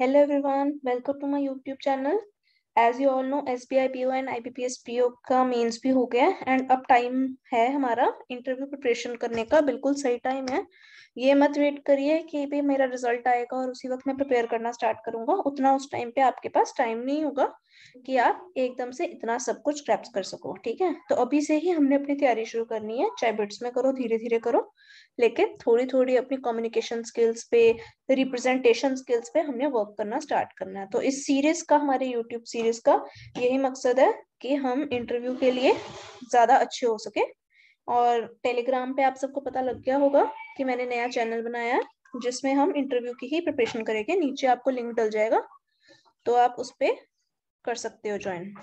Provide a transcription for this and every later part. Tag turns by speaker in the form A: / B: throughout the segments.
A: Hello everyone, welcome to my YouTube channel. As you all know, SBI PO and IBPS PO का mains भी हो गया and अब time है हमारा इंटरव्यू प्रिपरेशन करने का। बिल्कुल सही टाइम है। ये मत वेट करिए कि भी मेरा रिज़ल्ट आएगा और उसी वक्त मैं प्रिपेयर करना स्टार्ट करूँगा। उतना उस टाइम पे आपके पास टाइम नहीं होगा कि आप एकदम से इतना सब कुछ क्रैप्स कर सको ठीक है? तो अभी से ही हमने अपनी तैयारी शुरू करनी है। चाहे बिट्स में करो धीरे धीरे करो लेकिन थोड़ी थोड़ी अपनी कम्युनिकेशन स्किल्स पे रिप्रेजेंटेशन स्किल्स पे हमने वर्क करना स्टार्ट करना है। तो इस सीरीज़ का, हमारे यूट्यूब सीरीज़ का यही मकसद है कि हम इंटरव्यू के लिए ज़्यादा अच्छे हो सके। और टेलीग्राम पे आप सबको पता लग गया होगा कि मैंने नया चैनल बनाया है, जिसमें हम इंटरव्यू की ही प्रिपरेशन करेंगे। नीचे आपको लिंक डल जाएगा तो आप उस पर कर सकते हो ज्वाइन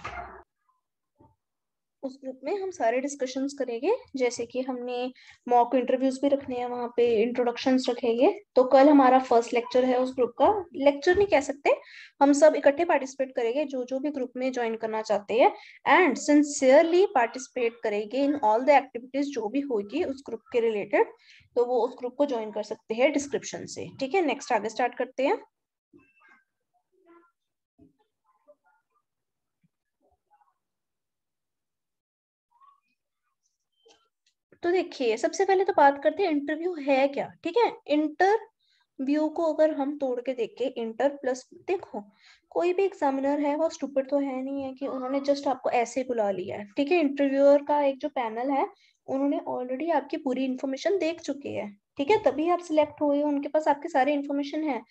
A: उस ग्रुप में हम सारे डिस्कशंस करेंगे। जैसे कि हमने मॉक इंटरव्यूज़ भी रखने हैं, वहाँ पे इंट्रोडक्शंस रखेंगे। तो कल हमारा फ़र्स्ट लेक्चर है उस ग्रुप का। लेक्चर नहीं कह सकते, हम सब इकट्ठे पार्टिसिपेट करेंगे, जो जो भी ग्रुप में ज्वाइन करना चाहते हैं। एंड सिंसियरली पार्टिसिपेट करेंगे इन ऑल द एक्टिविटीज़ जो भी होगी उस ग्रुप के रिलेटेड तो वो उस ग्रुप को ज्वाइन कर सकते हैं डिस्क्रिप्शन से। ठीक है नेक्स्ट आगे स्टार्ट करते हैं। तो देखिए, सबसे पहले तो बात करते हैं इंटरव्यू है क्या? ठीक है? इंटरव्यू को अगर हम तोड़ के देखे इंटर प्लस देखो, कोई भी एग्जामिनर है, वो स्टूपर तो है नहीं है कि उन्होंने जस्ट आपको ऐसे ही बुला लिया है। ठीक है इंटरव्यूअर का एक जो पैनल है, उन्होंने ऑलरेडी आपकी पूरी इन्फॉर्मेशन देख चुके हैं। ठीक है, तभी आप सिलेक्ट हुए उनके पास आपके सारे इन्फॉर्मेशन है।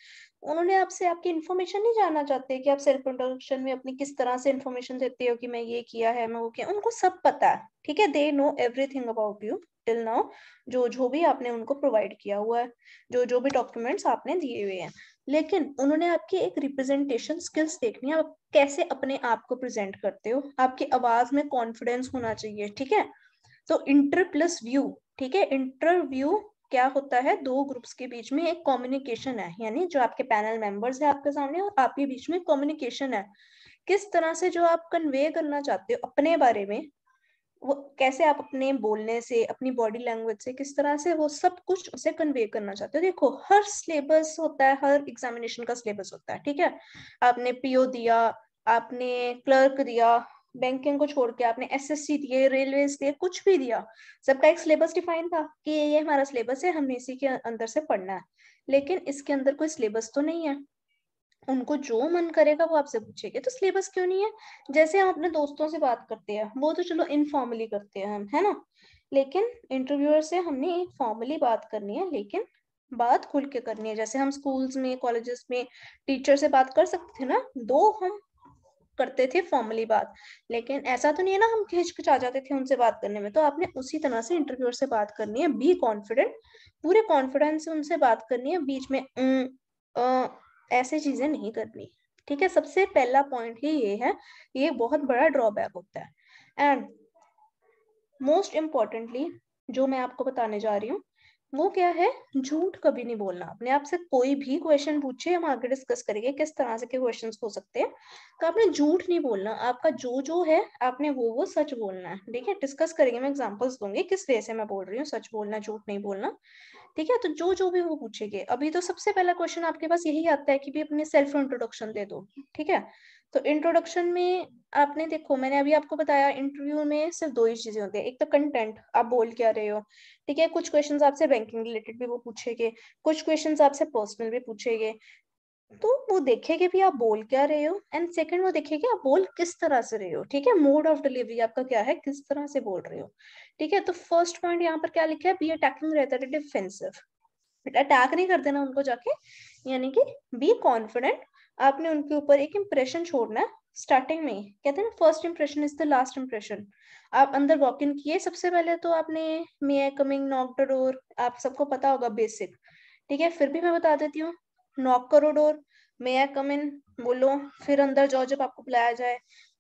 A: उन्होंने आपसे आपकी इन्फॉर्मेशन नहीं जानना चाहते कि आप सेल्फ इंट्रोडक्शन में अपनी किस तरह से इन्फॉर्मेशन देते हो कि मैं ये किया है, मैं वो किया, उनको सब पता है, ठीक है? They know everything about you till now जो जो भी आपने उनको प्रोवाइड किया हुआ है, जो जो भी डॉक्यूमेंट्स आपने दिए हुए हैं। लेकिन उन्होंने आपकी एक रिप्रेजेंटेशन स्किल्स देखनी है, आप कैसे अपने आप को प्रेजेंट करते हो? आपकी आवाज़ में कॉन्फिडेंस होना चाहिए, ठीक है? तो इंटर प्लस व्यू ठीक है? इंटरव्यू क्या होता है? दो ग्रुप्स के बीच में एक कम्युनिकेशन है, यानी जो आपके पैनल मेंबर्स है आपके सामने और आपके बीच में कम्युनिकेशन है। किस तरह से जो आप कन्वे करना चाहते हो अपने बारे में, वो कैसे आप अपने बोलने से, अपनी बॉडी लैंग्वेज से, किस तरह से वो सब कुछ उसे कन्वे करना चाहते हो? देखो, हर सिलेबस होता है, हर एग्जामिनेशन का सिलेबस होता है, ठीक है? आपने पीओ दिया, आपने क्लर्क दिया बैंकिंग को छोड़ के आपने एसएससी दिए रेलवे दिए, कुछ भी दिया। सबका एक सिलेबस डिफाइन था कि ये ये हमारा सिलेबस है, हमने इसी के अंदर से पढ़ना है। लेकिन इसके अंदर कोई सिलेबस तो नहीं है। उनको जो मन करेगा वो आपसे पूछेगा। तो सिलेबस क्यों नहीं है? जैसे हम अपने दोस्तों से बात करते हैं, वो तो चलो इनफॉर्मली करते हैं हम है ना? लेकिन इंटरव्यूअर से हमने फॉर्मली बात करनी है, लेकिन बात खुल के करनी है। जैसे हम स्कूल्स में कॉलेजेस में टीचर से बात कर सकते थे ना? दो हम करते थे फॉर्मली बात। लेकिन ऐसा तो नहीं है ना, हम हिचकिचा जाते थे उनसे बात करने में। तो आपने उसी तरह से इंटरव्यूअर से बात करनी है। बी कॉन्फिडेंट पूरे कॉन्फिडेंस से उनसे बात करनी है। बीच में ऐसे चीज़ें नहीं करनी। ठीक है? सबसे पहला पॉइंट ही ये है ये बहुत बड़ा ड्रॉबैक होता है। एंड मोस्ट इम्पॉर्टेंटली जो मैं आपको बताने जा रही हूँ वो क्या है? झूठ कभी नहीं बोलना। अपने आप से कोई भी क्वेश्चन पूछे, हम आगे डिस्कस करेंगे किस तरह से के क्वेश्चन हो सकते हैं। तो आपने झूठ नहीं बोलना, आपका जो जो है, आपने वो वो सच बोलना है। ठीक है? डिस्कस करेंगे, मैं एग्जांपल्स दूँगी, किस वे से मैं बोल रही हूँ, सच बोलना, झूठ नहीं बोलना। ठीक है तो जो जो भी वो पूछेंगे। अभी तो सबसे पहला क्वेश्चन आपके पास यही आता है कि भी अपने सेल्फ इंट्रोडक्शन दे दो, ठीक है? तो इंट्रोडक्शन में आपने देखो, मैंने अभी आपको बताया इंटरव्यू में सिर्फ़ दो ही चीज़ें होती है। एक तो कंटेंट आप बोल क्या रहे हो, ठीक है? कुछ क्वेश्चंस आपसे बैंकिंग रिलेटेड भी वो पूछेंगे, कुछ क्वेश्चंस आपसे पर्सनल भी पूछेंगे। तो वो देखेंगे भी आप बोल क्या रहे हो? एंड सेकंड वो देखेंगे आप बोल किस तरह से रहे हो, ठीक है? मोड ऑफ़ डिलीवरी आपका क्या है? किस तरह से बोल रहे हो, ठीक है? तो फ़र्स्ट पॉइंट यहाँ पर क्या लिखा है? बी अटैकिंग रहता है डिफेंसिव अटैक नहीं कर देना उनको जाके, यानी कि बी कॉन्फिडेंट आपने उनके ऊपर एक इम्प्रेशन छोड़ना है स्टार्टिंग में कहते हैं first impression is the last impression आप अंदर वॉक इन किए सबसे पहले तो आपने may I coming knock door आप सबको पता होगा बेसिक ठीक है? फिर भी मैं बता देती हूँ नॉक करो डोर मे आई कम इन बोलो। फिर अंदर जाओ जब आपको बुलाया जाए।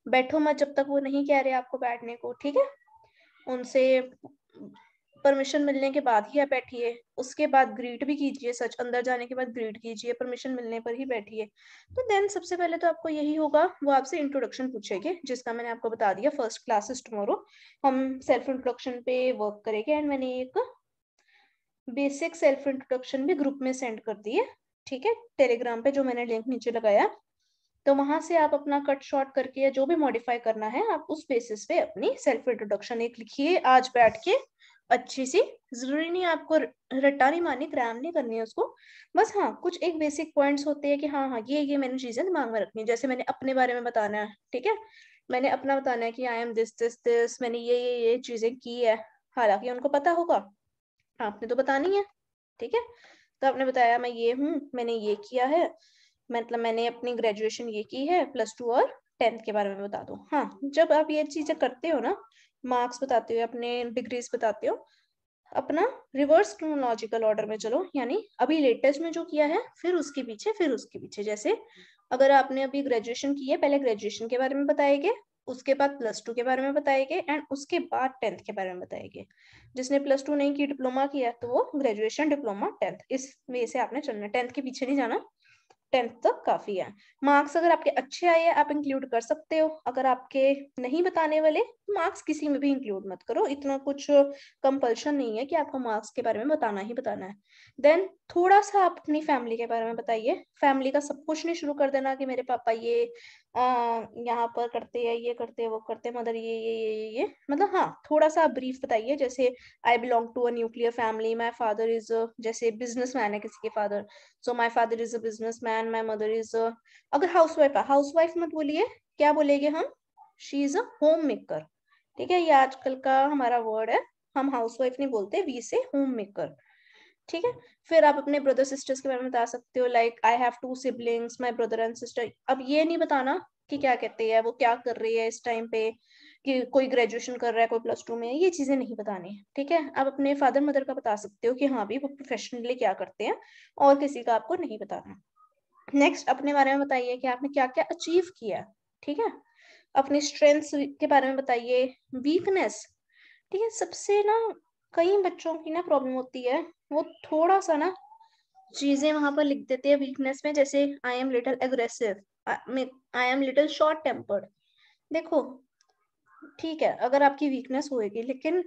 A: बैठो मत जब तक वो नहीं कह रहे आपको बैठने को, ठीक है? उनसे परमिशन मिलने के बाद ही आप बैठिए। उसके बाद ग्रीट भी कीजिए सच। अंदर जाने के बाद ग्रीट कीजिए। परमिशन मिलने पर ही बैठिए। तो देन सबसे पहले तो आपको यही होगा। वो आपसे इंट्रोडक्शन पूछेंगे, जिसका मैंने आपको बता दिया। फ़र्स्ट क्लासेस टुमारो हम सेल्फ इंट्रोडक्शन पे वर्क करेंगे। एंड मैंने एक बेसिक सेल्फ इंट्रोडक्शन भी ग्रुप में सेंड कर दी है। ठीक है? टेलीग्राम पे जो मैंने लिंक नीचे लगाया तो वहाँ से आप अपना कट शॉर्ट करके या जो भी मॉडिफाई करना है, आप उस बेसिस पे अपनी सेल्फ इंट्रोडक्शन एक लिखिए, आज बैठ के अच्छी सी। ज़रूरी नहीं आपको रट्टा नहीं मारनी क्रैम नहीं करनी है उसको। बस हाँ कुछ एक बेसिक पॉइंट्स होते हैं कि हाँ हाँ ये ये मैंने चीज़ें दिमाग में रखनी है। जैसे मैंने अपने बारे में बताना है, ठीक है? मैंने अपना बताना है कि I am this this this मैंने ये ये ये चीज़ें की है। हालाँकि उनको पता होगा। आपने तो बतानी है, ठीक है? तो आपने बताया मैं ये हूँ, मैंने ये किया है मतलब मैंने अपनी ग्रेजुएशन ये की है प्लस टू और टेंथ के बारे में बता दो। हाँ जब आप ये चीज़ें करते हो ना मार्क्स बताते हो, अपने डिग्रीज बताते हो, अपना रिवर्स क्रोनोलॉजिकल ऑर्डर में चलो, यानी अभी लेटेस्ट में जो किया है, फिर उसके पीछे, फिर उसके पीछे। जैसे अगर आपने अभी ग्रेजुएशन की है, पहले ग्रेजुएशन के बारे में बताएँगे उसके बाद प्लस टू के बारे में बताएँगे एंड उसके बाद टेंथ के बारे में बताएँगे। जिसने प्लस टू नहीं की डिप्लोमा किया तो वो ग्रेजुएशन डिप्लोमा टेंथ इस वे से आपने चलना। टेंथ के पीछे नहीं जाना। टेंथ तक काफ़ी है। मार्क्स अगर आपके अच्छे आए आप इंक्लूड कर सकते हो। अगर आपके नहीं बताने वाले मार्क्स किसी में भी इंक्लूड मत करो। इतना कुछ कंपल्शन नहीं है कि आपको मार्क्स के बारे में बताना ही बताना है। देन थोड़ा सा आप अपनी फैमिली के बारे में बताइए। फैमिली का सब कुछ नहीं शुरू कर देना कि मेरे पापा ये यहाँ पर करते हैं, ये करते हैं, वो करते हैं, मदर ये ये ये ये ये। मतलब हाँ थोड़ा सा ब्रीफ बताइए, जैसे I belong to a nuclear family my father is जैसे बिज़नेस मैन है किसी के father so my father is a business man my mother is अगर हाउस वाइफ है हाउस वाइफ मत बोलिए, क्या बोलेंगे हम? She is a home maker ठीक है, ये आजकल का हमारा वर्ड है, हम हाउस वाइफ नहीं बोलते वी से होम मेकर ठीक है? फिर आप अपने ब्रदर सिस्टर्स के बारे में बता सकते हो like I have two siblings my brother and sister अब ये नहीं बताना कि क्या कहते हैं, वो क्या कर रही है इस टाइम पे, कि कोई ग्रेजुएशन कर रहा है, कोई प्लस टू में ये चीज़ें नहीं बतानी ठीक है? आप अपने फादर मदर का बता सकते हो कि हाँ भी वो प्रोफेशनली क्या करते हैं और किसी का आपको नहीं बताना। नेक्स्ट अपने बारे में बताइए कि आपने क्या क्या अचीव किया, ठीक है? अपनी स्ट्रेंथ्स के बारे में बताइए वीकनेस ठीक है? सबसे ना कई बच्चों की ना प्रॉब्लम होती है। वो थोड़ा सा ना चीज़ें वहाँ पर लिख देते हैं वीकनेस में, जैसे I am little aggressive I am little short tempered देखो, ठीक है, अगर आपकी वीकनेस होएगी, लेकिन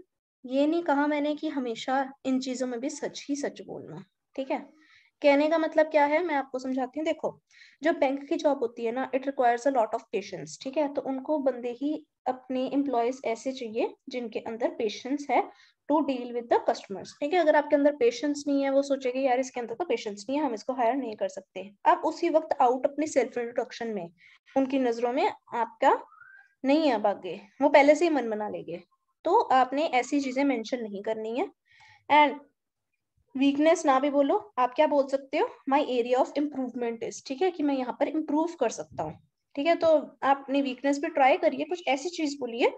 A: ये नहीं कहा मैंने कि हमेशा इन चीज़ों में भी सच ही सच बोलना, ठीक है? कहने का मतलब क्या है? मैं आपको समझाती हूँ। देखो जो बैंक की जॉब होती है ना it requires a lot of patience ठीक है? तो उनको बंदे ही अपने एम्प्लॉयज़ ऐसे चाहिए, जिनके अंदर पेशेंस है to deal with the customers ठीक है? अगर आपके अंदर पेशेंस नहीं है, वो सोचेगा यार इसके अंदर तो पेशेंस नहीं है, हम इसको हायर नहीं कर सकते। आप उसी वक्त आउट अपनी सेल्फ इंट्रोडक्शन में, उनकी नज़रों में आपका नहीं है अब आगे, वो पहले से ही मन बना लेंगे। तो आपने ऐसी चीज़ें मेंशन नहीं करनी है। एंड वीकनेस ना भी बोलो, आप क्या बोल सकते हो? My area of improvement is ठीक है कि मैं यहाँ पर इम्प्रूव कर सकता हूँ। ठीक है तो आप अपनी वीकनेस पे ट्राई करिए, कुछ ऐसी चीज़ बोलिए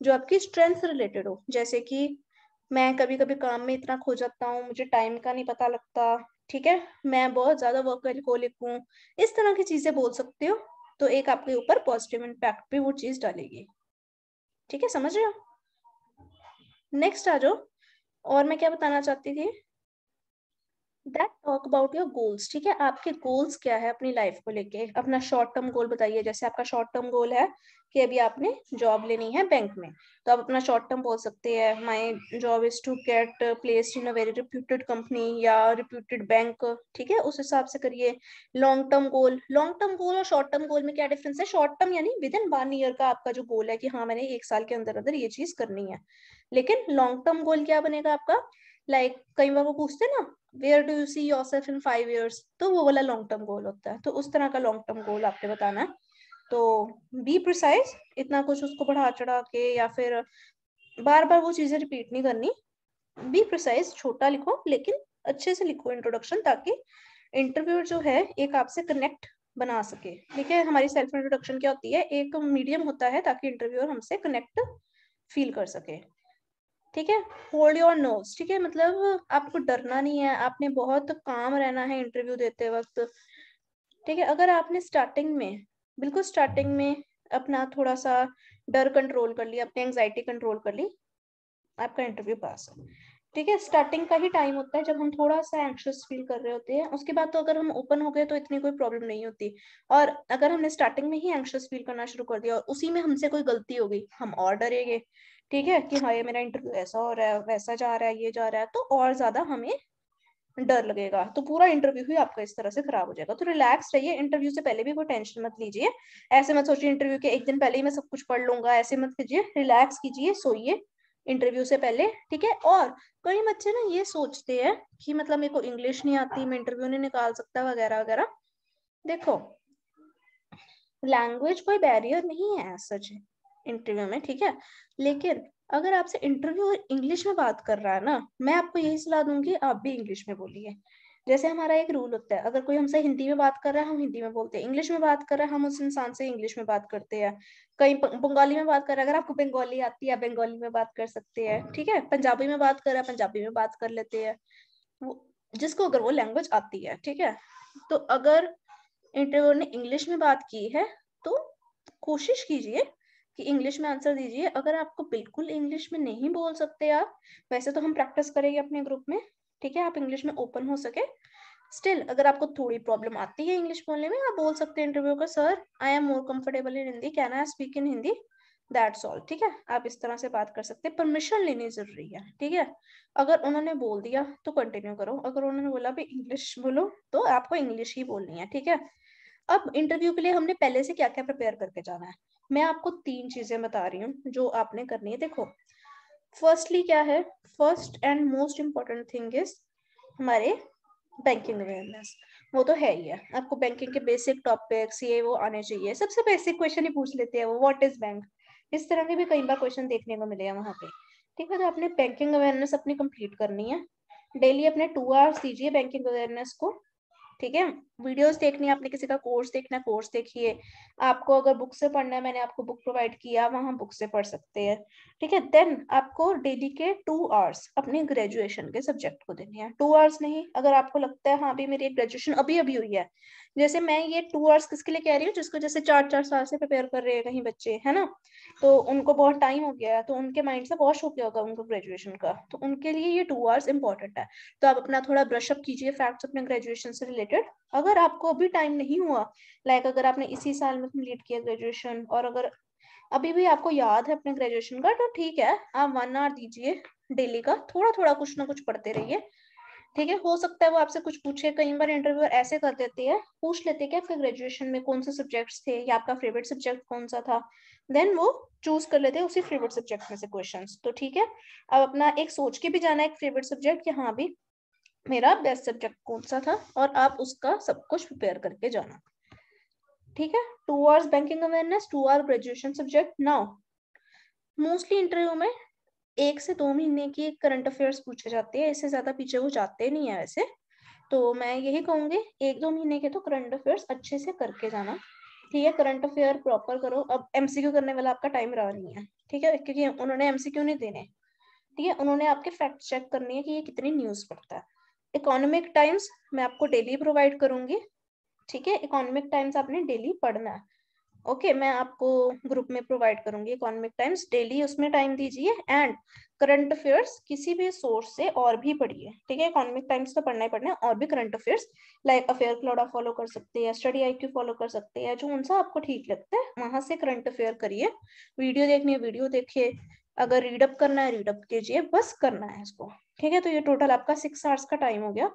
A: जो आपकी स्ट्रेंथ रिलेटेड हो। जैसे कि मैं कभी कभी काम में इतना खो जाता हूँ, मुझे टाइम का नहीं पता लगता, ठीक है? मैं बहुत ज़्यादा वर्क को लिखूँ इस तरह की चीज़ें बोल सकते हो तो एक आपके ऊपर पॉजिटिव इम्पैक्ट पे वो चीज़ डालेगी। ठीक है, समझ रहे हो? नेक्स्ट आ जाओ, और मैं क्या बताना चाहती थी? That talk about your goals ठीक है? आपके गोल्स क्या है अपनी लाइफ को लेके? अपना शॉर्ट टर्म गोल बताइए। जैसे आपका शॉर्ट टर्म गोल है कि अभी आपने जॉब लेनी है बैंक में तो आप अपना शॉर्ट टर्म बोल सकते हैं my job is to get placed in a very reputed company या रिप्यूटेड बैंक ठीक है? उस हिसाब से करिए long term goal long term goal और शॉर्ट टर्म गोल में क्या डिफरेंस है? शॉर्ट टर्म यानी विद इन वन ईयर का आपका जो गोल है कि हाँ मैंने एक साल के अंदर अंदर ये चीज़ करनी है। लेकिन लॉन्ग टर्म गोल क्या बनेगा आपका? लाइक like, कई बार वो पूछते ना where do you see yourself in five years तो वो वाला लॉन्ग टर्म गोल होता है। तो उस तरह का लॉन्ग टर्म गोल आपने बताना है। तो बी प्रिसाइज इतना कुछ उसको बढ़ा चढ़ा के या फिर बार बार वो चीज़ें रिपीट नहीं करनी। बी प्रिसाइज छोटा लिखो लेकिन अच्छे से लिखो इंट्रोडक्शन ताकि इंटरव्यू जो है एक आपसे कनेक्ट बना सके। ठीक है? हमारी सेल्फ इंट्रोडक्शन क्या होती है? एक मीडियम होता है ताकि इंटरव्यूअर हमसे कनेक्ट फील कर सके। ठीक है? होल्ड योर नोज़ ठीक है? मतलब आपको डरना नहीं है, आपने बहुत काम रहना है इंटरव्यू देते वक्त। ठीक है? अगर आपने स्टार्टिंग में, बिल्कुल स्टार्टिंग में अपना थोड़ा सा डर कंट्रोल कर लिया, अपनी एंग्जाइटी कंट्रोल कर ली, आपका इंटरव्यू पास है। ठीक है? स्टार्टिंग का ही टाइम होता है जब हम थोड़ा सा एंक्शियस फील कर रहे होते हैं। उसके बाद तो अगर हम ओपन हो गए तो इतनी कोई प्रॉब्लम नहीं होती। और अगर हमने स्टार्टिंग में ही एंक्शियस फील करना शुरू कर दिया और उसी में हमसे कोई गलती हो गई, हम और डरेंगे। ठीक है कि हाँ ये मेरा इंटरव्यू ऐसा हो रहा है, वैसा जा रहा है, ये जा रहा है तो और ज़्यादा हमें डर लगेगा। तो पूरा इंटरव्यू ही आपका इस तरह से खराब हो जाएगा। तो रिलैक्स रहिए इंटरव्यू से पहले भी कोई टेंशन मत लीजिए। ऐसे मत सोचिए इंटरव्यू के एक दिन पहले ही मैं सब कुछ पढ़ लूँगा, ऐसे मत कीजिए रिलैक्स कीजिए, सोइए इंटरव्यू से पहले, ठीक है? और कई बच्चे ना ये सोचते हैं कि मतलब मेरे को इंग्लिश नहीं आती, मैं इंटरव्यू नहीं निकाल सकता वगैरह वगैरह। देखो लैंग्वेज कोई बैरियर नहीं है सच इंटरव्यू में, ठीक है? लेकिन अगर आपसे इंटरव्यू इंग्लिश में बात कर रहा है ना, मैं आपको यही सलाह दूँगी, आप भी इंग्लिश में बोलिए। जैसे हमारा एक रूल होता है, अगर कोई हमसे हिंदी में बात कर रहा है, हम हिंदी में बोलते हैं। इंग्लिश में बात कर रहा है, हम उस इंसान से इंग्लिश में बात करते हैं। कहीं बंगाली में बात कर रहा है, अगर आपको बंगाली आती है बंगाली में बात कर सकते हैं, ठीक है? पंजाबी में बात कर रहा है, पंजाबी में बात कर लेते हैं। जिसको अगर वो लैंग्वेज आती है, ठीक है? तो अगर इंटरव्यू ने इंग्लिश में बात की है तो कोशिश कीजिए कि इंग्लिश में आंसर दीजिए। अगर आपको बिल्कुल इंग्लिश में नहीं बोल सकते आप, वैसे तो हम प्रैक्टिस करेंगे अपने ग्रुप में, ठीक है? आप इंग्लिश में ओपन हो सके। स्टिल अगर आपको थोड़ी प्रॉब्लम आती है इंग्लिश बोलने में, आप बोल सकते हैं इंटरव्यू का sir I am more comfortable in Hindi can I speak in Hindi that's all ठीक है? आप इस तरह से बात कर सकते हैं। परमिशन लेनी ज़रूरी है, ठीक है? अगर उन्होंने बोल दिया तो कंटिन्यू करो। अगर उन्होंने बोला भी इंग्लिश बोलो तो आपको इंग्लिश ही बोलनी है, ठीक है? अब इंटरव्यू के लिए हमने पहले से क्या क्या प्रिपेयर करके जाना है? मैं आपको तीन चीज़ें बता रही हूँ जो आपने करनी है। देखो फर्स्टली क्या है? First and most important thing is हमारे बैंकिंग अवेयरनेस वो तो है ही है। आपको बैंकिंग के बेसिक टॉपिक्स ये वो आने चाहिए। सबसे बेसिक क्वेश्चन ही पूछ लेते हैं वो व्हाट इज़ बैंक इस तरह के भी कई बार क्वेश्चन देखने को मिलेगा वहाँ पे। ठीक है तो आपने बैंकिंग अवेयरनेस अपनी कंप्लीट करनी है। डेली अपने टू आवर्स दीजिए बैंकिंग अवेयरनेस को। ठीक है? वीडियोस देखनी है, आपने किसी का कोर्स देखना कोर्स देखिए। आपको अगर बुक से पढ़ना है, मैंने आपको बुक प्रोवाइड किया, वहाँ बुक से पढ़ सकते हैं। ठीक है? देन आपको डेली के टू आवर्स अपने ग्रेजुएशन के सब्जेक्ट को देने हैं। टू आवर्स नहीं, अगर आपको लगता है हाँ अभी मेरी ग्रेजुएशन अभी अभी हुई है जैसे मैं ये टू आवर्स किसके लिए कह रही हूँ, जिसको जैसे चार चार साल से प्रिपेयर कर रहे हैं कहीं बच्चे, है ना? तो उनको बहुत टाइम हो गया है तो उनके माइंड से वॉश हो गया होगा उनको ग्रेजुएशन का। तो उनके लिए ये टू आवर्स इंपॉर्टेंट है। तो आप अपना थोड़ा ब्रशअप कीजिए फैक्ट्स अपने ग्रेजुएशन से रिलेटेड अगर आपको अभी टाइम नहीं हुआ लाइक अगर आपने इसी साल में कंप्लीट किया ग्रेजुएशन और अगर अभी भी आपको याद है अपने ग्रेजुएशन का तो ठीक है, आप वन आवर दीजिए डेली का। थोड़ा थोड़ा कुछ ना कुछ पढ़ते रहिए। ठीक है, हो सकता है वो आपसे कुछ पूछे, कई बार इंटरव्यूअर ऐसे कर देते हैं, पूछ लेते हैं कि आपके ग्रेजुएशन में कौन से सब्जेक्ट्स थे या आपका फेवरेट सब्जेक्ट कौन सा था? देन वो चूज़ कर लेते हैं उसी फेवरेट सब्जेक्ट में से क्वेश्चन तो ठीक है, अब अपना एक सोच के भी जाना है एक फेवरेट सब्जेक्ट कि हाँ भी मेरा बेस्ट सब्जेक्ट कौन सा था और आप उसका सब कुछ प्रिपेयर करके जाना। ठीक है two hours banking awareness two hour graduation subject now mostly interview में एक से दो महीने की करंट अफेयर्स पूछे जाते हैं, इससे ज़्यादा पीछे वो जाते नहीं है वैसे। तो मैं यही कहूँगी, एक दो महीने के तो करंट अफेयर्स अच्छे से करके जाना, ठीक है? करंट अफेयर प्रॉपर करो। अब एमसीक्यू करने वाला आपका टाइम रहा नहीं है, ठीक है? क्योंकि उन्होंने एमसीक्यू नहीं देने, ठीक है? उन्होंने आपके फैक्ट चेक करनी है कि ये कितनी न्यूज़ पढ़ता है। इकोनॉमिक टाइम्स मैं आपको डेली प्रोवाइड करूँगी, ठीक है? इकोनॉमिक टाइम्स आपने डेली पढ़ना है। ओके मैं आपको ग्रुप में प्रोवाइड करूँगी इकोनॉमिक टाइम्स डेली उसमें टाइम दीजिए एंड करंट अफेयर्स किसी भी सोर्स से और भी पढ़िए। ठीक है इकोनॉमिक टाइम्स तो पढ़ना ही पढ़ना है, और भी current affairs like affair cloud follow कर सकते हैं स्टडी आई क्यू फॉलो कर सकते हैं, जो उनसा आपको ठीक लगता है, वहाँ से करंट अफेयर करिए। वीडियो देखनी है वीडियो देखिए। अगर रीडअप करना है रीडअप कीजिए, बस करना है इसको। ठीक है तो ये टोटल आपका सिक्स आवर्स का टाइम हो गया।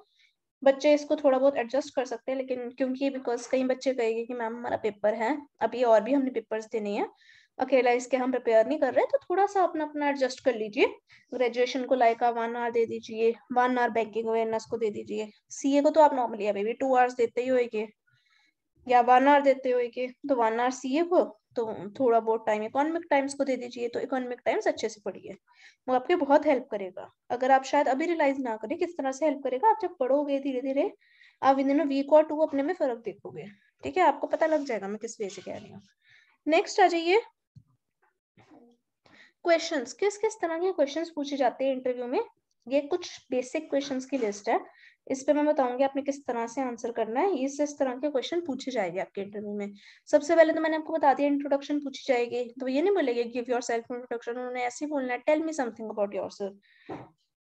A: बच्चे इसको थोड़ा बहुत एडजस्ट कर सकते हैं, लेकिन क्योंकि बिकॉज़ कई बच्चे कहेंगे कि, मैम, हमारा पेपर है, अभी और भी हमने पेपर्स देने हैं, अकेला इसके हम प्रिपेयर नहीं कर रहे तो थोड़ा सा अपना अपना एडजस्ट कर लीजिए। ग्रेजुएशन को लाइक वन आवर दे दीजिए वन आवर बैंकिंग अवेयरनेस को दे दीजिए। सीए को तो आप नॉर्मली अभी भी टू आवर्स देते ही होएँगे या वन आवर देते होएँगे तो वन आवर सीए को तो थोड़ा बहुत टाइम इकोनॉमिक टाइम्स को दे दीजिए तो इकोनॉमिक टाइम्स अच्छे से पढ़िए। वो आपकी बहुत हेल्प करेगा। अगर आप शायद अभी रियलाइज़ ना करें, किस तरह से हेल्प करेगा, आप जब पढ़ोगे धीरे धीरे आप इन वीक और टू अपने में फ़र्क देखोगे। ठीक है? आपको पता लग जाएगा मैं किस वे से कह रही हूँ। नेक्स्ट आ जाइए। क्वेश्चंस किस किस तरह के क्वेश्चंस पूछे जाते हैं इंटरव्यू में? ये कुछ बेसिक क्वेश्चंस की लिस्ट है। इस पे मैं बताऊँगी आपने किस तरह से आंसर करना है। इस इस तरह के क्वेश्चन पूछे जाएँगे आपके इंटरव्यू में। सबसे पहले तो मैंने आपको बता दिया इंट्रोडक्शन पूछी जाएगी। तो ये नहीं बोलेगे गिव योर सेल्फ इंट्रोडक्शन उन्होंने ऐसे बोलना है tell me something about your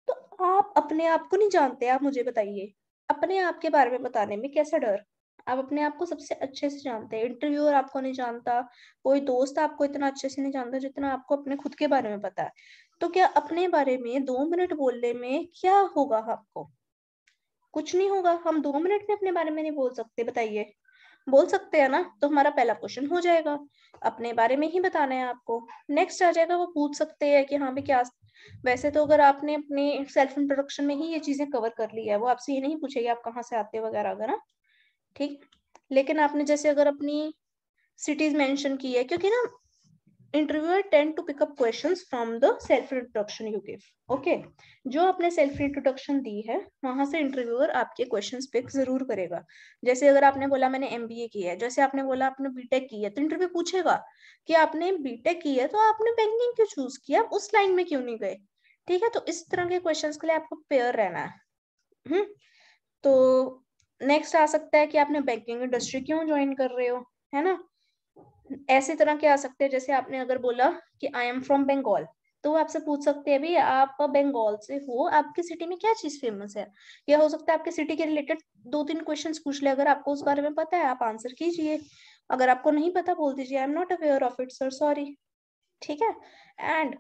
A: तो आप अपने आप को नहीं जानते, आप मुझे बताइए। अपने आप के बारे में बताने में कैसा डर? आप अपने आप को सबसे अच्छे से जानते हैं। इंटरव्यूअर आपको नहीं जानता, कोई दोस्त आपको इतना अच्छे से नहीं जानता जितना आपको अपने खुद के बारे में पता है। तो क्या अपने बारे में दो मिनट बोलने में क्या होगा आपको? कुछ नहीं होगा। हम दो मिनट में अपने बारे में नहीं बोल सकते, बताइए। बोल सकते हैं ना तो हमारा पहला क्वेश्चन हो जाएगा। अपने बारे में ही बताना है आपको। नेक्स्ट आ जाएगा, वो पूछ सकते हैं कि हाँ भाई क्या वैसे तो अगर आपने अपने सेल्फ इंट्रोडक्शन में ही ये चीज़ें कवर कर ली है, वो आपसे ये नहीं पूछेगी, आप कहाँ से आते वगैरह वगैरह ठीक? लेकिन आपने जैसे अगर अपनी सिटीज़ मेंशन की है, क्योंकि ना tend to pick up questions from the self introduction you give. Okay? जो आपने सेल्फ इंट्रोडक्शन दी है, वहाँ से इंटरव्यूअर आपके क्वेश्चंस पिक ज़रूर करेगा। जैसे अगर आपने बोला, मैंने एमबीए किया है, जैसे आपने बोला, आपने बीटेक की है तो इंटरव्यू पूछेगा कि आपने बीटेक की है तो आपने बैंकिंग क्यों चूज़ किया? आप उस लाइन में क्यों नहीं गए? ठीक है? तो इस तरह के क्वेश्चन के लिए आपको पेयर रहना है। हम्म? तो नेक्स्ट आ सकता है कि आपने बैंकिंग इंडस्ट्री क्यों ज्वाइन कर रहे हो? है ना? ऐसी तरह के आ सकते हैं जैसे आपने अगर बोला कि आई एम फ्रॉम बंगाल तो वो आपसे पूछ सकते हैं भाई आप बंगाल से हो आपकी सिटी में क्या चीज़ फ़ेमस है? या हो सकता है आपके सिटी के रिलेटेड दो तीन क्वेश्चन पूछ ले अगर आपको उस बारे में पता है आप आंसर कीजिए। अगर आपको नहीं पता बोल दीजिए I am not aware of it sir sorry ठीक है? एंड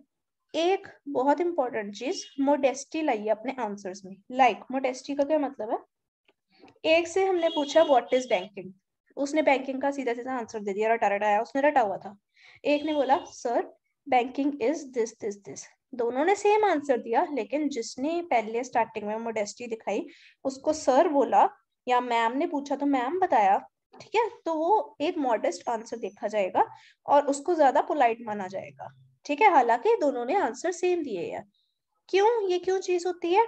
A: एक बहुत इंपॉर्टेंट चीज़ मोडेस्टी लाइए अपने आंसर्स में। लाइक like, मोडेस्टी का क्या मतलब है? एक से हमने पूछा व्हाट इज़ बैंकिंग उसने बैंकिंग का सीधा सीधा आंसर दे दिया, रटा रटा आया उसने रटा हुआ था। एक ने बोला sir banking is this this this दोनों ने सेम आंसर दिया, लेकिन जिसने पहले स्टार्टिंग में मोडेस्टी दिखाई, उसको सर बोला, या मैम ने पूछा तो मैम बताया, ठीक है? तो वो एक मॉडेस्ट आंसर देखा जाएगा और उसको ज़्यादा पोलाइट माना जाएगा, ठीक है? हालाँकि दोनों ने आंसर सेम दिए हैं। क्यों? ये क्यों चीज़ होती है?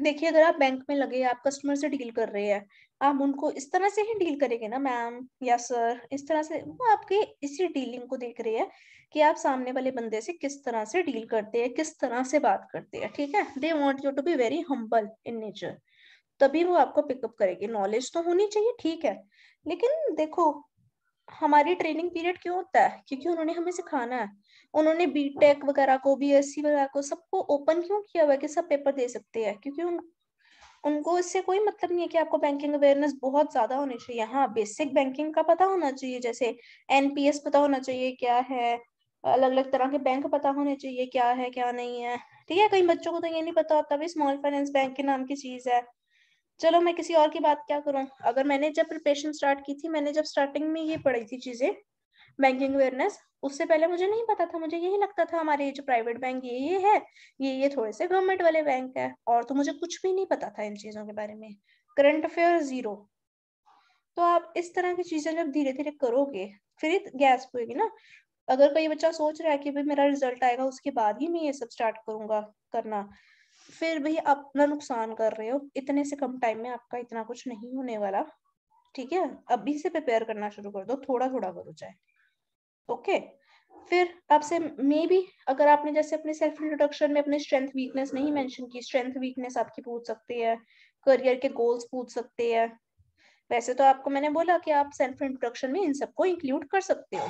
A: देखिए, अगर आप बैंक में लगे, आप कस्टमर से डील कर रहे हैं आप उनको इस तरह से ही डील करेंगे ना, मैम या सर, इस तरह से वो आपके इसी डीलिंग को देख रहे हैं कि आप सामने वाले बंदे से किस तरह से डील करते हैं, किस तरह से बात करते हैं, ठीक है? They want you to be very humble in nature तभी वो आपको पिकअप करेगी। नॉलेज तो होनी चाहिए, ठीक है। लेकिन देखो, हमारी ट्रेनिंग पीरियड क्यों होता है? क्योंकि उन्होंने हमें सिखाना है। उन्होंने बीटेक वगैरह को बी वगैरह को सबको ओपन क्यों किया हुआ है कि सब पेपर दे सकते हैं? क्योंकि उन उनको इससे कोई मतलब नहीं है कि आपको बैंकिंग अवेयरनेस बहुत ज़्यादा होनी चाहिए। हाँ बेसिक बैंकिंग का पता होना चाहिए, जैसे एनपीएस पता होना चाहिए क्या है अलग अलग तरह के बैंक पता होने चाहिए क्या है, क्या नहीं है। ठीक है, कई बच्चों को तो ये नहीं पता होता भी स्मॉल फाइनेंस बैंक के नाम की चीज़ है। चलो मैं किसी और की बात क्या करूँ? अगर मैंने जब प्रिपरेशन स्टार्ट की थी, मैंने जब स्टार्टिंग में ये पढ़ी थी चीज़ें बैंकिंग अवेयरनेस उससे पहले मुझे नहीं पता था, मुझे यही लगता था हमारे जो प्राइवेट बैंक ये ये है, ये ये थोड़े से गवर्नमेंट वाले बैंक है, और तो मुझे कुछ भी नहीं पता था इन चीज़ों के बारे में। करंट अफेयर ज़ीरो तो आप इस तरह की चीज़ें जब धीरे धीरे करोगे, फिर गैस होगी ना। अगर कोई बच्चा सोच रहा है कि भाई मेरा रिज़ल्ट आएगा, उसके बाद ही मैं ये सब स्टार्ट करूँगा करना, फिर भी अपना नुकसान कर रहे हो। इतने से कम टाइम में आपका इतना कुछ नहीं होने वाला। ठीक है? अभी से प्रिपेयर करना शुरू कर दो थोड़ा थोड़ा करो चाहे। ओके फिर आपसे मे बी अगर आपने जैसे अपने सेल्फ इंट्रोडक्शन में अपने स्ट्रेंथ वीकनेस नहीं मेंशन की स्ट्रेंथ वीकनेस आपकी पूछ सकते हैं करियर के गोल्स पूछ सकते हैं। वैसे तो आपको मैंने बोला कि आप सेल्फ इंट्रोडक्शन में इन सबको इंक्लूड कर सकते हो।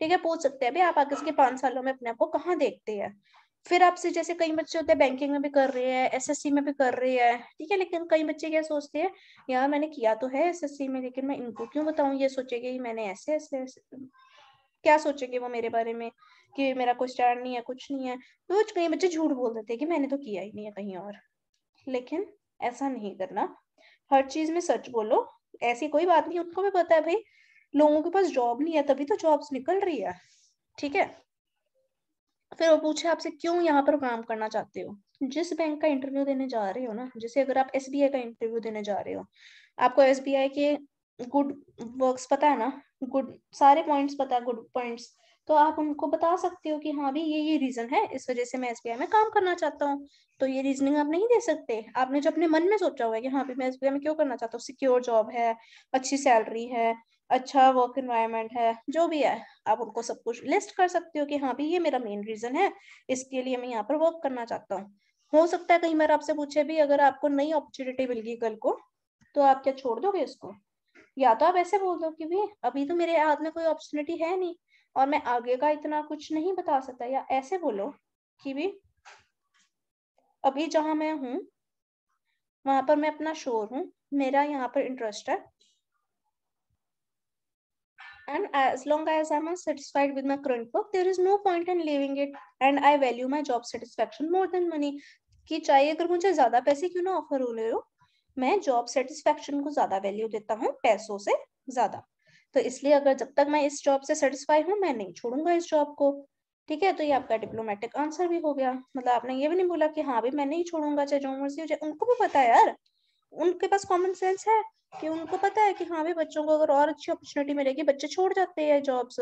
A: ठीक है, पूछ सकते हैं, अभी आप आगे के पाँच सालों में अपने आप को कहाँ देखते हैं? फिर आपसे जैसे कई बच्चे होते हैं बैंकिंग में भी कर रहे हैं एसएससी में भी कर रहे हैं। ठीक है, लेकिन कई बच्चे क्या सोचते हैं, यार, मैंने किया तो है एसएससी में, लेकिन मैं इनको क्यों बताऊँ? ये सोचेंगे मैंने ऐसे ऐसे। क्या सोचेंगे वो मेरे बारे में कि मेरा कोई स्टैंड नहीं है, कुछ नहीं है। तो कई बच्चे झूठ बोल देते हैं कि मैंने तो किया ही नहीं है कहीं और। लेकिन ऐसा नहीं करना। हर चीज़ में सच बोलो। ऐसी कोई बात नहीं, उनको भी पता है भाई। लोगों के पास जॉब नहीं है, तभी तो जॉब्स निकल रही है। ठीक है? फिर वो पूछे, आपसे क्यों यहाँ पर काम करना चाहते हो? जिस बैंक का इंटरव्यू देने जा रहे हो ना, जैसे अगर आप एसबीआई का इंटरव्यू देने जा रहे हो, आपको एसबीआई के गुड वर्क्स पता है ना? गुड सारे पॉइंट्स पता है गुड पॉइंट्स तो आप उनको बता सकते हो कि हाँ भी ये ये रीजन है, इस वजह से मैं एस में काम करना चाहता हूँ। तो ये रीजनिंग आप नहीं दे सकते। आपने जो अपने मन में सोचा हुआ है कि हाँ भी मैं एस में क्यों करना चाहता हूँ? सिक्योर जॉब है, अच्छी सैलरी है अच्छा वर्क इन्वायरमेंट है, जो भी है, आप उनको सब कुछ लिस्ट कर सकते हो कि हाँ भी ये मेरा मेन रीजन है, इसके लिए मैं यहाँ पर वर्क करना चाहता हूँ। हो सकता है कहीं बार आपसे पूछे भी, अगर आपको नई अपॉर्चुनिटी मिल गई कल को तो आप क्या छोड़ दोगे इसको या तो आप ऐसे बोल दो कि भी अभी तो मेरे हाथ में कोई अपॉर्चुनिटी है नहीं और मैं आगे का इतना कुछ नहीं बता सकता। या ऐसे बोलो कि भी अभी जहाँ मैं हूँ, वहाँ पर मैं अपना शोर हूँ, मेरा यहाँ पर इंटरेस्ट है। And as long as i'm satisfied with my current work, there is no point in leaving it. And i value my job satisfaction more than money. कि चाहिए अगर मुझे ज़्यादा पैसे क्यों ना ऑफ़र हो रहे हो मैं जॉब सेटिस्फेक्शन को ज़्यादा वैल्यू देता हूँ, पैसों से ज़्यादा। तो इसलिए अगर जब तक मैं इस जॉब से सेटिस्फाई हूँ, मैं नहीं छोड़ूँगा इस जॉब को। ठीक है? तो ये आपका डिप्लोमेटिक आंसर भी हो गया। मतलब आपने ये भी नहीं बोला कि हाँ भी मैं नहीं छोड़ूँगा, चाहे जो मर्ज़ी हो जाए। उनको भी पता है यार। उनके पास कॉमन सेंस है कि उनको पता है कि हाँ भी बच्चों को अगर और अच्छी अपॉर्चुनिटी मिलेगी, बच्चे छोड़ जाते हैं जॉब्स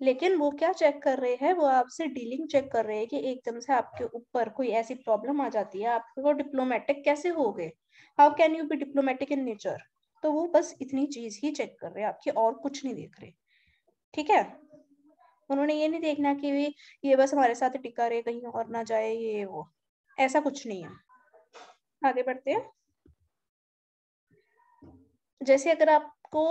A: लेकिन वो क्या चेक कर रहे हैं? वो आपसे डीलिंग चेक कर रहे हैं कि एकदम से आपके ऊपर कोई ऐसी प्रॉब्लम आ जाती है। आपको डिप्लोमेटिक कैसे हो गए how can you be diplomatic in nature तो वो बस इतनी चीज़ ही चेक कर रहे हैं, आपकी और कुछ नहीं देख रहे। ठीक है? उन्होंने ये नहीं देखना कि ये बस हमारे साथ टिका रहे, कहीं और ना जाए, ये, वो। ऐसा कुछ नहीं है। आगे बढ़ते हैं। जैसे अगर आपको,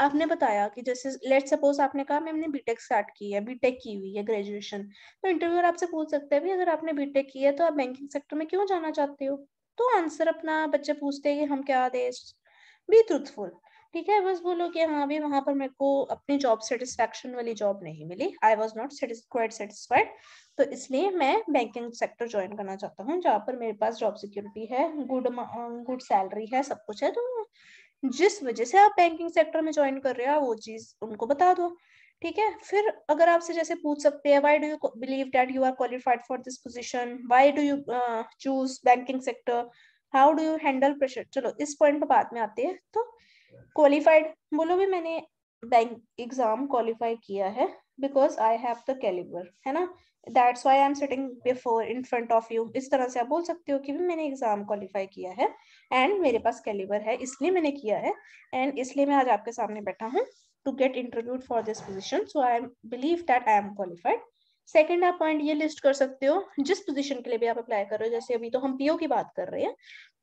A: आपने बताया कि जैसे लेट सपोज़ आपने कहा मैंने बीटेक स्टार्ट की है बीटेक की हुई है ग्रेजुएशन तो इंटरव्यूअर आपसे पूछ सकते हैं भी अगर आपने बीटेक की है तो आप बैंकिंग सेक्टर में क्यों जाना चाहते हो? तो आंसर अपना बच्चे पूछते हैं कि हम क्या देश बी ट्रूथफुल ठीक है, बस बोलो कि हाँ भी वहाँ पर मेरे को अपनी जॉब सेटिस्फैक्शन वाली जॉब नहीं मिली। I was not quite satisfied तो इसलिए मैं बैंकिंग सेक्टर ज्वाइन करना चाहता हूँ, जहाँ पर मेरे पास जॉब सिक्योरिटी है गुड गुड सैलरी है, सब कुछ है। तो जिस वजह से आप बैंकिंग सेक्टर में ज्वाइन कर रहे हो वो चीज़ उनको बता दो। ठीक है? फिर अगर आपसे जैसे पूछ सकते हैं why do you believe that you are qualified for this position why do you choose banking sector how do you handle pressure चलो, इस पॉइंट पर बाद में आते हैं। तो क्वालिफाइड बोलो भी मैंने बैंक एग्ज़ाम क्वालिफाई किया है because I have the calibre है ना? That's why I am sitting before in front of you इस तरह से आप बोल सकते हो कि भी मैंने एग्ज़ाम क्वालिफाई किया है एंड मेरे पास कैलिबर है, इसलिए मैंने किया है एंड इसलिए मैं आज आपके सामने बैठा हूँ। To get interviewed for this position so I believe that I am qualified second आप पॉइंट ये लिस्ट कर सकते हो, जिस पोजीशन के लिए भी आप अप्लाई कर रहे हो, जैसे अभी तो हम पीओ की बात कर रहे हैं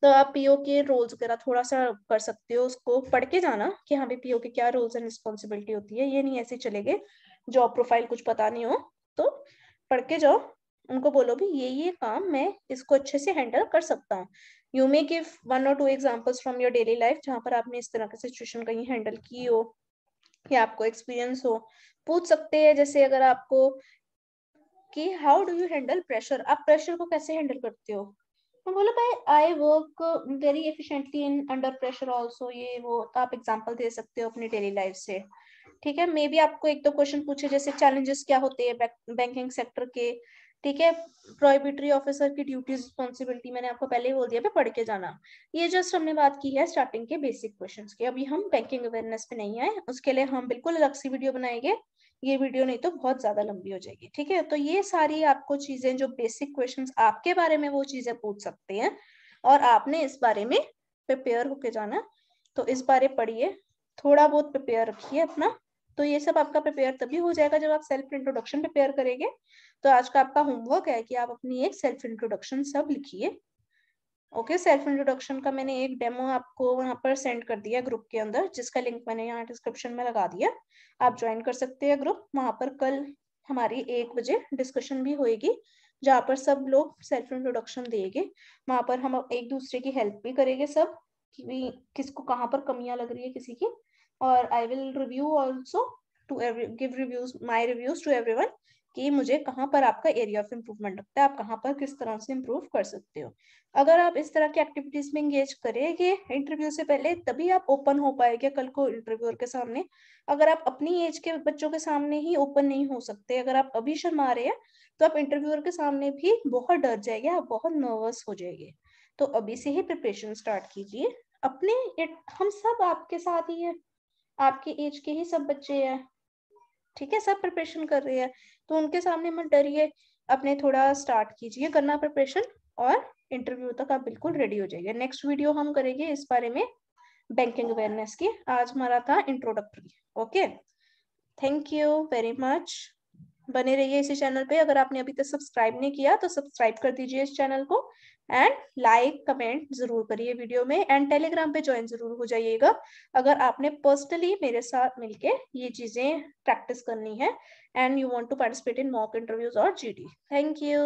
A: तो आप पीओ के रोल्स वगैरह थोड़ा सा कर सकते हो, उसको पढ़ के जाना कि हाँ पीओ के क्या रोल्स एंड रिस्पॉन्सिबिलिटी होती है, ये नहीं ऐसे चलेगे जॉब प्रोफ़ाइल कुछ पता नहीं हो तो पढ़ के जाओ, उनको बोलो भी ये ये काम मैं इसको अच्छे से हैंडल कर सकता हूँ। You may give one or two examples from your daily life जहाँ पर आपने इस तरह की सिचुएशन कहीं हैंडल की हो या आपको एक्सपीरियंस हो, पूछ सकते हैं, जैसे अगर आपको कि how do you handle pressure आप प्रेशर को कैसे हैंडल करते हो? मैं बोला, भाई I work very efficiently in under pressure also ये वो तो आप एग्जांपल दे सकते हो अपनी डेली लाइफ से। ठीक है? मे बी आपको एक दो क्वेश्चन पूछे, जैसे चैलेंजेस क्या होते हैं बैंकिंग सेक्टर के? ठीक है? प्रोहिबिटरी ऑफिसर की ड्यूटीज़ रिस्पॉन्सिबिलिटी मैंने आपको पहले ही बोल दिया पढ़ के जाना। ये जस्ट हमने बात की है स्टार्टिंग के बेसिक क्वेश्चंस की। अभी हम बैंकिंग अवेयरनेस पे नहीं आए, उसके लिए हम बिल्कुल अलग सी वीडियो बनाएँगे। ये वीडियो नहीं तो बहुत ज़्यादा लंबी हो जाएगी, ठीक है? तो ये सारी आपको चीज़ें, जो बेसिक क्वेश्चंस आपके बारे में, वो चीज़ें पूछ सकते हैं। और आपने इस बारे में प्रिपेयर होके जाना। तो इस बारे पढ़िए, थोड़ा बहुत प्रिपेयर रखिए अपना। तो ये सब आपका प्रिपेयर तभी हो जाएगा जब आप सेल्फ इंट्रोडक्शन प्रिपेयर करेंगे। तो आज का आपका होमवर्क है कि आप अपनी एक सेल्फ इंट्रोडक्शन सब लिखिए। ओके सेल्फ इंट्रोडक्शन का मैंने एक डेमो आपको वहाँ पर सेंड कर दिया ग्रुप के अंदर, जिसका लिंक मैंने यहाँ डिस्क्रिप्शन में लगा दिया। आप ज्वाइन कर सकते हैं ग्रुप वहाँ पर कल हमारी एक बजे डिस्कशन भी होएगी, जहाँ पर सब लोग सेल्फ इंट्रोडक्शन देंगे। वहाँ पर हम एक दूसरे की हेल्प भी करेंगे सब, कि किसको कहाँ पर कमियाँ लग रही है किसी की। और I will review also to give reviews my reviews to everyone कि मुझे कहाँ पर आपका एरिया ऑफ़ इम्प्रूवमेंट लगता है, आप कहाँ पर किस तरह से इम्प्रूव कर सकते हो। अगर आप इस तरह की एक्टिविटीज़ में एंगेज करेंगे इंटरव्यू से पहले, तभी आप ओपन हो पाएँगे कल को इंटरव्यूअर के सामने। अगर आप अपनी एज के बच्चों के सामने ही ओपन नहीं हो सकते, अगर आप अभी शर्मा रहे हैं तो आप इंटरव्यूअर के सामने भी बहुत डर जाएँगे, आप बहुत नर्वस हो जाएँगे। तो अभी से ही प्रिपरेशन स्टार्ट कीजिए। अपने, हम सब आपके साथ ही है। आपके एज के ही सब बच्चे हैं। ठीक है, सब प्रिपरेशन कर रहे हैं। तो उनके सामने मत डरिए। अपने थोड़ा स्टार्ट कीजिए करना प्रिपरेशन और इंटरव्यू तक आप बिल्कुल रेडी हो जाइए। नेक्स्ट वीडियो हम करेंगे इस बारे में बैंकिंग अवेयरनेस की। आज हमारा था introductory okay thank you very much बने रहिए इसी चैनल पे। अगर आपने अभी तक सब्सक्राइब नहीं किया तो सब्सक्राइब कर दीजिए इस चैनल को एंड लाइक कमेंट ज़रूर करिए वीडियो में एंड टेलीग्राम पे ज्वाइन ज़रूर हो जाइएगा। अगर आपने पर्सनली मेरे साथ मिलके ये चीज़ें प्रैक्टिस करनी है and you want to participate in mock interviews और जीडी थैंक यू